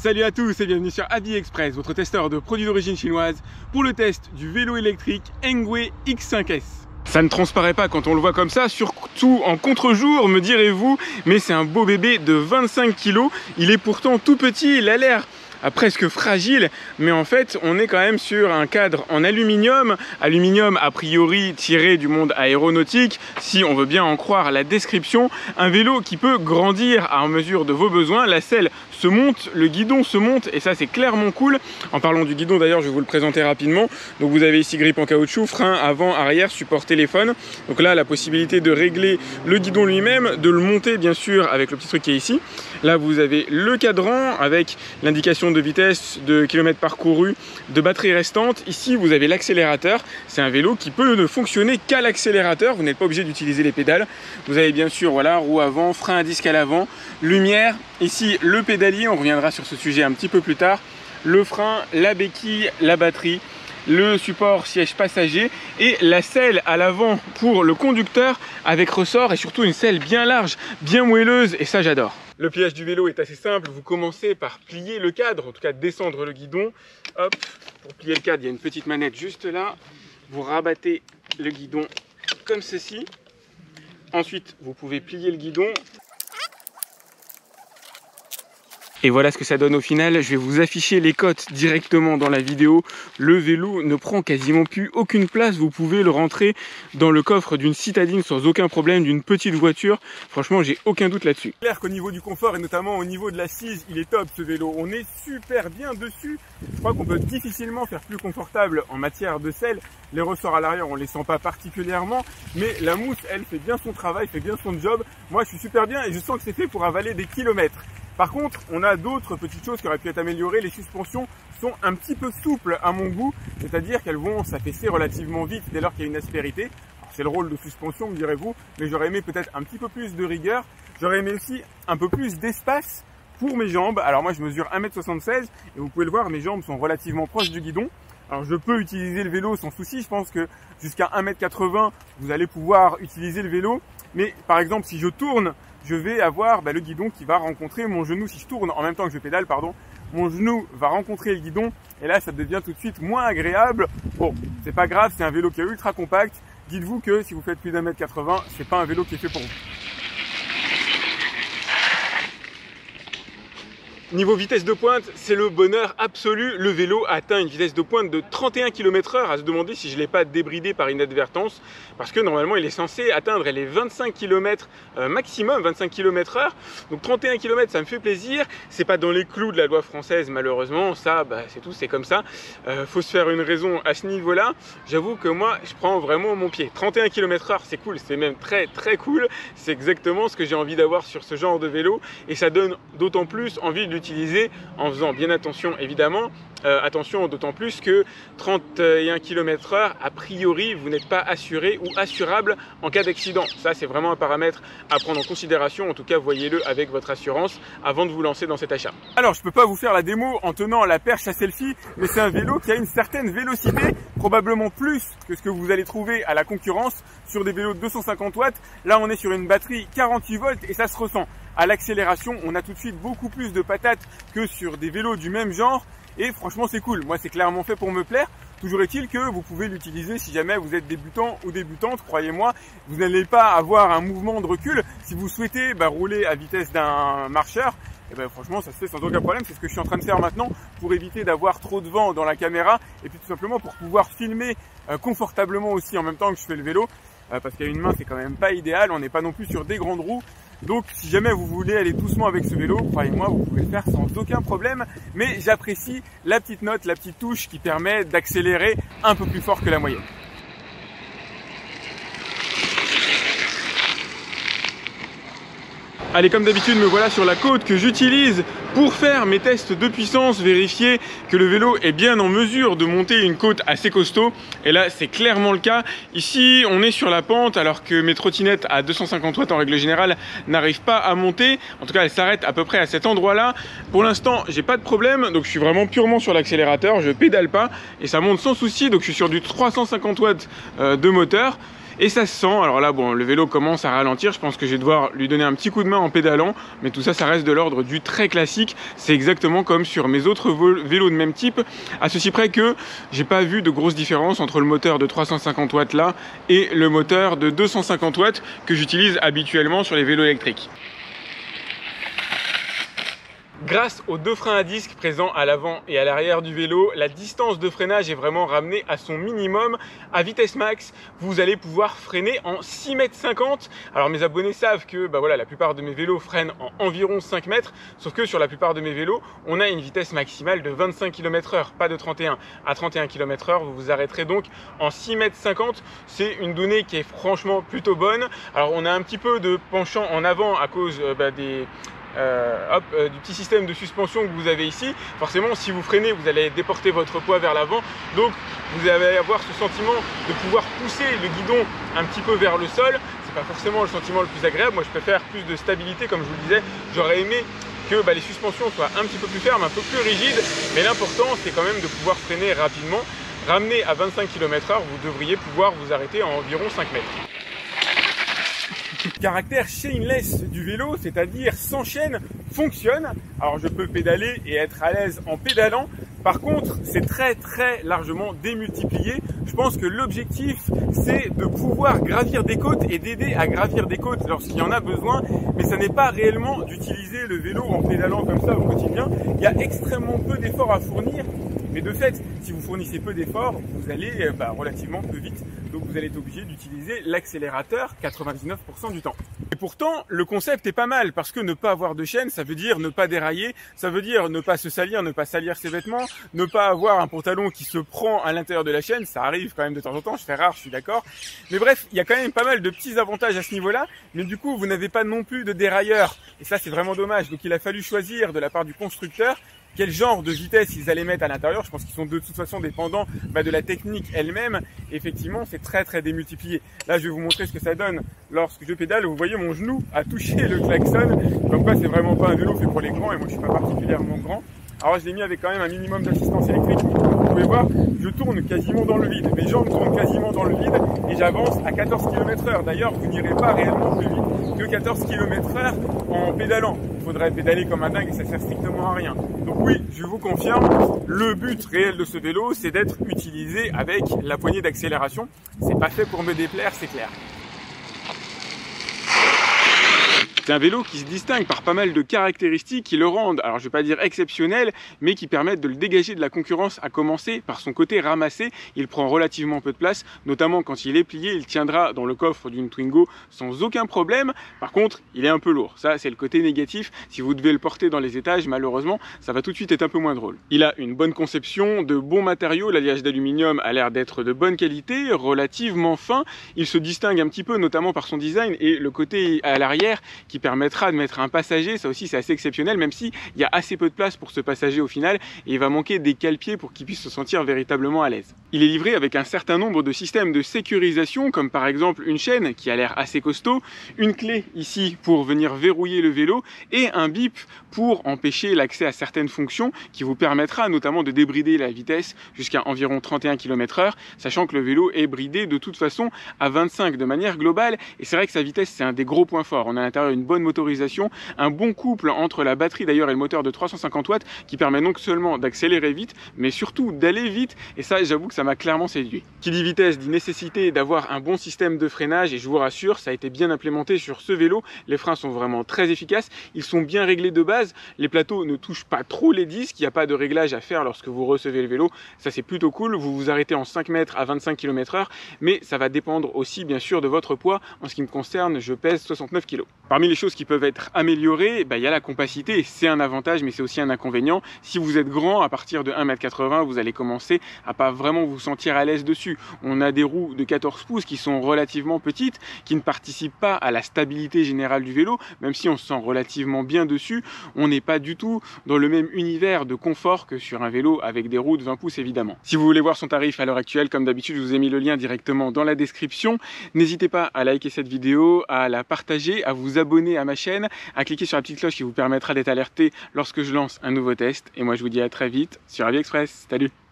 Salut à tous et bienvenue sur AliExpress, votre testeur de produits d'origine chinoise pour le test du vélo électrique Engwe X5S. Ça ne transparaît pas quand on le voit comme ça, surtout en contre-jour, me direz-vous, mais c'est un beau bébé de 25 kg. Il est pourtant tout petit, il a l'air presque fragile, mais en fait on est quand même sur un cadre en aluminium, aluminium a priori tiré du monde aéronautique, si on veut bien en croire la description, un vélo qui peut grandir à mesure de vos besoins, la selle se monte, le guidon se monte et ça c'est clairement cool. En parlant du guidon d'ailleurs je vais vous le présenter rapidement. Donc vous avez ici grippe en caoutchouc, frein avant, arrière, support téléphone. Donc là la possibilité de régler le guidon lui-même, de le monter bien sûr avec le petit truc qui est ici. Là vous avez le cadran avec l'indication de vitesse, de kilomètres parcourus, de batterie restante. Ici vous avez l'accélérateur. C'est un vélo qui peut ne fonctionner qu'à l'accélérateur. Vous n'êtes pas obligé d'utiliser les pédales. Vous avez bien sûr voilà roue avant, frein à disque à l'avant, lumière. Ici le on reviendra sur ce sujet un petit peu plus tard, le frein, la béquille, la batterie, le support siège passager et la selle à l'avant pour le conducteur avec ressort et surtout une selle bien large, bien moelleuse et ça j'adore. Le pliage du vélo est assez simple, vous commencez par plier le cadre, en tout cas descendre le guidon. Hop, pour plier le cadre, il y a une petite manette juste là. Vous rabattez le guidon comme ceci. Ensuite, vous pouvez plier le guidon Et voilà ce que ça donne au final. Je vais vous afficher les cotes directement dans la vidéo. Le vélo ne prend quasiment plus aucune place. Vous pouvez le rentrer dans le coffre d'une citadine sans aucun problème, d'une petite voiture. Franchement, j'ai aucun doute là-dessus. Clair qu'au niveau du confort et notamment au niveau de l'assise, il est top ce vélo. On est super bien dessus. Je crois qu'on peut difficilement faire plus confortable en matière de selle. Les ressorts à l'arrière, on les sent pas particulièrement, mais la mousse, elle fait bien son travail, fait bien son job. Moi, je suis super bien et je sens que c'est fait pour avaler des kilomètres. Par contre, on a d'autres petites choses qui auraient pu être améliorées. Les suspensions sont un petit peu souples à mon goût, c'est-à-dire qu'elles vont s'affaisser relativement vite dès lors qu'il y a une aspérité. C'est le rôle de suspension, me direz-vous, mais j'aurais aimé peut-être un petit peu plus de rigueur. J'aurais aimé aussi un peu plus d'espace pour mes jambes. Alors moi, je mesure 1m76 et vous pouvez le voir, mes jambes sont relativement proches du guidon. Alors je peux utiliser le vélo sans souci, je pense que jusqu'à 1m80, vous allez pouvoir utiliser le vélo. Mais par exemple, si je tourne je vais avoir bah, le guidon qui va rencontrer mon genou. Si je tourne en même temps que je pédale, pardon, mon genou va rencontrer le guidon et là ça devient tout de suite moins agréable. Bon, c'est pas grave, c'est un vélo qui est ultra compact. Dites-vous que si vous faites plus d'un mètre 80, c'est pas un vélo qui est fait pour vous. Niveau vitesse de pointe, c'est le bonheur absolu. Le vélo atteint une vitesse de pointe de 31 km h à se demander si je ne l'ai pas débridé par inadvertance. Parce que normalement, il est censé atteindre les 25 km maximum, 25 km h Donc 31 km, ça me fait plaisir. C'est pas dans les clous de la loi française, malheureusement. Ça, bah, c'est tout, c'est comme ça. Euh, faut se faire une raison à ce niveau-là. J'avoue que moi, je prends vraiment mon pied. 31 km h c'est cool. C'est même très, très cool. C'est exactement ce que j'ai envie d'avoir sur ce genre de vélo. Et ça donne d'autant plus envie de en faisant bien attention évidemment. Euh, attention d'autant plus que 31 km h a priori vous n'êtes pas assuré ou assurable en cas d'accident. Ça c'est vraiment un paramètre à prendre en considération. En tout cas voyez-le avec votre assurance avant de vous lancer dans cet achat. Alors je peux pas vous faire la démo en tenant la perche à selfie mais c'est un vélo qui a une certaine vélocité, probablement plus que ce que vous allez trouver à la concurrence sur des vélos de 250 watts. Là on est sur une batterie 48 volts et ça se ressent à l'accélération, on a tout de suite beaucoup plus de patates que sur des vélos du même genre. Et franchement, c'est cool. Moi, c'est clairement fait pour me plaire. Toujours est-il que vous pouvez l'utiliser si jamais vous êtes débutant ou débutante, croyez-moi, vous n'allez pas avoir un mouvement de recul. Si vous souhaitez bah, rouler à vitesse d'un marcheur, et eh ben franchement ça se fait sans aucun problème, c'est ce que je suis en train de faire maintenant pour éviter d'avoir trop de vent dans la caméra et puis tout simplement pour pouvoir filmer euh, confortablement aussi en même temps que je fais le vélo euh, parce qu'à une main c'est quand même pas idéal, on n'est pas non plus sur des grandes roues donc si jamais vous voulez aller doucement avec ce vélo, croyez-moi, vous pouvez le faire sans aucun problème. Mais j'apprécie la petite note, la petite touche qui permet d'accélérer un peu plus fort que la moyenne. Allez, comme d'habitude, me voilà sur la côte que j'utilise pour faire mes tests de puissance, vérifier que le vélo est bien en mesure de monter une côte assez costaud. Et là, c'est clairement le cas. Ici, on est sur la pente, alors que mes trottinettes à 250 watts en règle générale n'arrivent pas à monter. En tout cas, elles s'arrêtent à peu près à cet endroit-là. Pour l'instant, j'ai pas de problème, donc je suis vraiment purement sur l'accélérateur. Je pédale pas et ça monte sans souci. Donc je suis sur du 350 watts euh, de moteur. Et ça se sent. Alors là, bon, le vélo commence à ralentir. Je pense que je vais devoir lui donner un petit coup de main en pédalant, mais tout ça, ça reste de l'ordre du très classique. C'est exactement comme sur mes autres vélos de même type, à ceci près que j'ai pas vu de grosse différence entre le moteur de 350 watts là et le moteur de 250 watts que j'utilise habituellement sur les vélos électriques. Grâce aux deux freins à disque présents à l'avant et à l'arrière du vélo, la distance de freinage est vraiment ramenée à son minimum. À vitesse max, vous allez pouvoir freiner en 6 mètres 50. Alors mes abonnés savent que bah voilà, la plupart de mes vélos freinent en environ 5 mètres, sauf que sur la plupart de mes vélos, on a une vitesse maximale de 25 km h pas de 31. À 31 km h vous vous arrêterez donc en 6 mètres 50. C'est une donnée qui est franchement plutôt bonne. Alors on a un petit peu de penchant en avant à cause euh, bah, des euh, euh, du petit système de suspension que vous avez ici. Forcément, si vous freinez, vous allez déporter votre poids vers l'avant. Donc, vous allez avoir ce sentiment de pouvoir pousser le guidon un petit peu vers le sol. C'est pas forcément le sentiment le plus agréable. Moi, je préfère plus de stabilité, comme je vous le disais. J'aurais aimé que bah, les suspensions soient un petit peu plus fermes, un peu plus rigides. Mais l'important, c'est quand même de pouvoir freiner rapidement. Ramener à 25 km/h, vous devriez pouvoir vous arrêter en environ 5 mètres. Caractère chainless du vélo, c'est-à-dire sans chaîne, fonctionne. Alors je peux pédaler et être à l'aise en pédalant. Par contre, c'est très très largement démultiplié. Je pense que l'objectif, c'est de pouvoir gravir des côtes et d'aider à gravir des côtes lorsqu'il y en a besoin. Mais ça n'est pas réellement d'utiliser le vélo en pédalant comme ça au quotidien. Il y a extrêmement peu d'efforts à fournir mais de fait, si vous fournissez peu d'efforts, vous allez euh, bah, relativement peu vite. Donc vous allez être obligé d'utiliser l'accélérateur 99% du temps. Et pourtant, le concept est pas mal parce que ne pas avoir de chaîne, ça veut dire ne pas dérailler, ça veut dire ne pas se salir, ne pas salir ses vêtements, ne pas avoir un pantalon qui se prend à l'intérieur de la chaîne, ça arrive quand même de temps en temps, je fais rare, je suis d'accord. Mais bref, il y a quand même pas mal de petits avantages à ce niveau-là, mais du coup, vous n'avez pas non plus de dérailleur. Et ça, c'est vraiment dommage. Donc il a fallu choisir de la part du constructeur quel genre de vitesse ils allaient mettre à l'intérieur. Je pense qu'ils sont de toute façon dépendants bah, de la technique elle-même. Effectivement, c'est très très démultiplié. Là, je vais vous montrer ce que ça donne lorsque je pédale. Vous voyez, mon genou a touché le klaxon. Comme quoi, c'est vraiment pas un vélo fait pour les grands. Et moi, je suis pas particulièrement grand. Alors je l'ai mis avec quand même un minimum d'assistance électrique. Vous pouvez voir, je tourne quasiment dans le vide. Mes jambes tournent quasiment dans le vide et j'avance à 14 km h D'ailleurs, vous n'irez pas réellement plus vite que 14 km h en pédalant. Il faudrait pédaler comme un dingue et ça sert strictement à rien. Donc oui, je vous confirme, le but réel de ce vélo, c'est d'être utilisé avec la poignée d'accélération. C'est pas fait pour me déplaire, c'est clair. C'est un vélo qui se distingue par pas mal de caractéristiques qui le rendent, alors je vais pas dire exceptionnel, mais qui permettent de le dégager de la concurrence, à commencer par son côté ramassé. Il prend relativement peu de place, notamment quand il est plié, il tiendra dans le coffre d'une Twingo sans aucun problème. Par contre, il est un peu lourd. Ça, c'est le côté négatif. Si vous devez le porter dans les étages, malheureusement, ça va tout de suite être un peu moins drôle. Il a une bonne conception, de bons matériaux. L'alliage d'aluminium a l'air d'être de bonne qualité, relativement fin. Il se distingue un petit peu, notamment par son design et le côté à l'arrière qui permettra de mettre un passager. Ça aussi, c'est assez exceptionnel, même s'il y a assez peu de place pour ce passager au final, et il va manquer des cale-pieds pour qu'il puisse se sentir véritablement à l'aise. Il est livré avec un certain nombre de systèmes de sécurisation, comme par exemple une chaîne qui a l'air assez costaud, une clé ici pour venir verrouiller le vélo, et un bip pour empêcher l'accès à certaines fonctions qui vous permettra notamment de débrider la vitesse jusqu'à environ 31 km h sachant que le vélo est bridé de toute façon à 25 de manière globale, et c'est vrai que sa vitesse c'est un des gros points forts. On a à l'intérieur une bonne motorisation, un bon couple entre la batterie d'ailleurs et le moteur de 350 watts qui permet donc seulement d'accélérer vite, mais surtout d'aller vite. Et ça, j'avoue que ça m'a clairement séduit. Qui dit vitesse dit nécessité d'avoir un bon système de freinage et je vous rassure, ça a été bien implémenté sur ce vélo. Les freins sont vraiment très efficaces, ils sont bien réglés de base. Les plateaux ne touchent pas trop les disques, il n'y a pas de réglage à faire lorsque vous recevez le vélo. Ça c'est plutôt cool. Vous vous arrêtez en 5 mètres à 25 km h mais ça va dépendre aussi bien sûr de votre poids. En ce qui me concerne, je pèse 69 kg. Parmi les choses qui peuvent être améliorées, bah, il y a la compacité. C'est un avantage, mais c'est aussi un inconvénient. Si vous êtes grand, à partir de 1m80, vous allez commencer à pas vraiment vous sentir à l'aise dessus. On a des roues de 14 pouces qui sont relativement petites, qui ne participent pas à la stabilité générale du vélo, même si on se sent relativement bien dessus. On n'est pas du tout dans le même univers de confort que sur un vélo avec des roues de 20 pouces évidemment. Si vous voulez voir son tarif à l'heure actuelle, comme d'habitude, je vous ai mis le lien directement dans la description. N'hésitez pas à liker cette vidéo, à la partager, à vous abonner à ma chaîne, à cliquer sur la petite cloche qui vous permettra d'être alerté lorsque je lance un nouveau test. Et moi je vous dis à très vite sur AviExpress. Salut